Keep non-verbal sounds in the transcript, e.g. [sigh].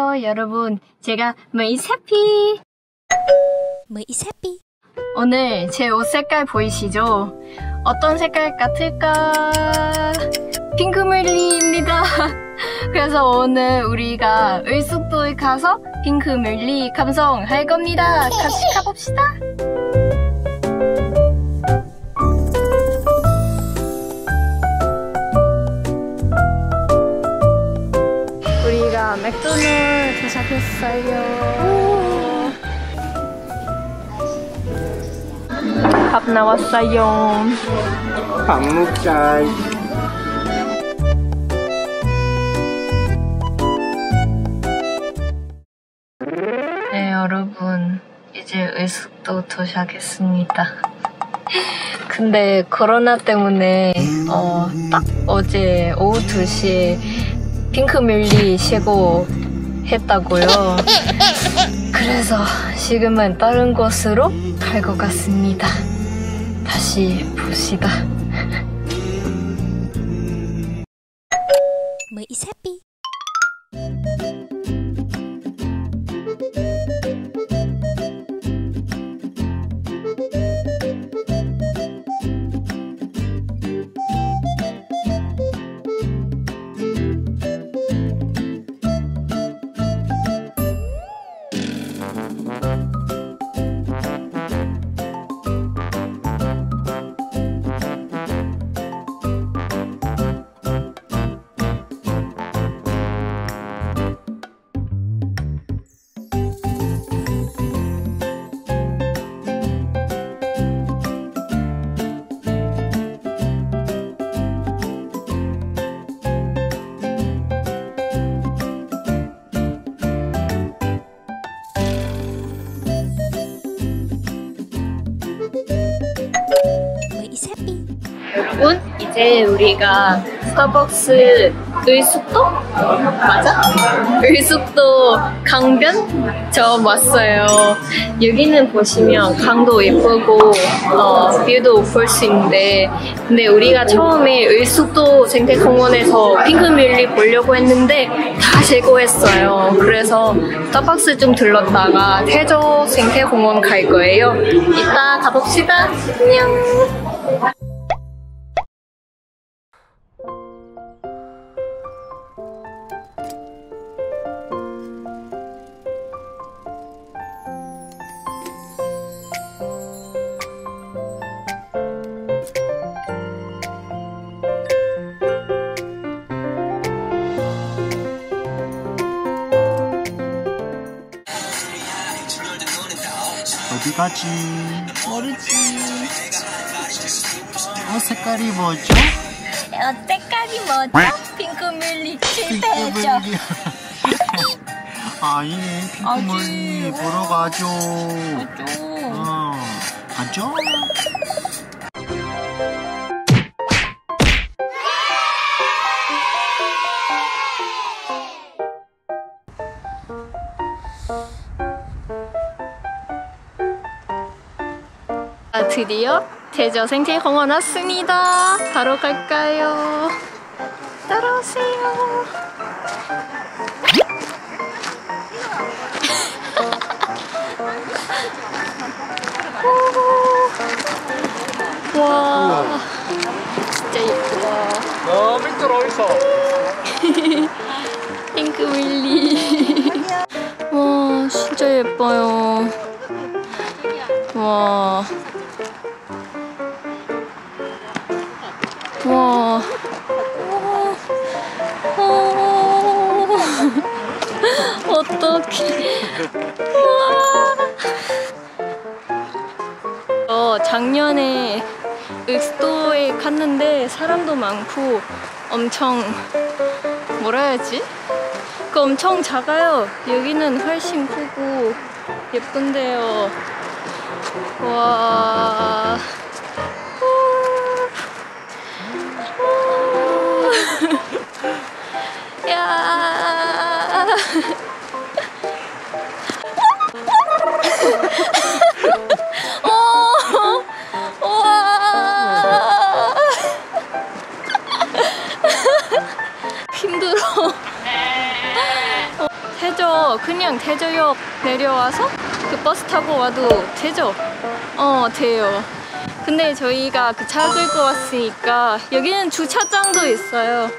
안녕하세요, 여러분. 제가 메이세피. 메이세피. 오늘 제 옷 색깔 보이시죠? 어떤 색깔 같을까? 핑크뮬리입니다. [laughs] 그래서 오늘 우리가 을숙도에 가서 핑크뮬리 감성할 겁니다. 같이 가봅시다. 나왔어요. 밥 먹자. 네, 여러분. 이제 을숙도 도착했습니다. 근데 코로나 때문에 어, 딱 어제 오후 2시에 핑크뮬리 쉬고 했다고요. 그래서 지금은 다른 곳으로 갈 것 같습니다. 다시 봅시다. 메이세피. 여러분, 이제 우리가 스타벅스 을숙도? 맞아? 을숙도 강변점 왔어요. 여기는 보시면 강도 예쁘고 어, view도 볼 수 있는데 근데 우리가 처음에 을숙도 생태공원에서 핑크뮬리 보려고 했는데 다 제거했어요. 그래서 스타벅스 좀 들렀다가 대저 생태공원 갈 거예요. 이따 가봅시다. 안녕. 어디 가지? 모르지. 어, 색깔이 뭐죠? 어, 색깔이 뭐죠? 핑크뮬리 실패했죠. 아니, 핑크뮬리 보러 가죠. 어, 가죠? 드디어 대저 생태공원 왔습니다. 바로 갈까요? 따라오세요. [laughs] 오. 와, 진짜 예쁘다. 어, 밑으로 어디서? [laughs] 핑크 윌리. [laughs] 와, 진짜 예뻐요. 와. 와. 어떡해. 와. 어, 작년에 엑스토에 갔는데 사람도 많고 엄청 뭐라 해야지? 그 엄청 작아요. 여기는 훨씬 크고 예쁜데요. 와. 야. 그냥 대저역 내려와서 그 버스 타고 와도 되죠. 어, 돼요. 근데 저희가 그차 끌고 왔으니까 여기는 주차장도 있어요.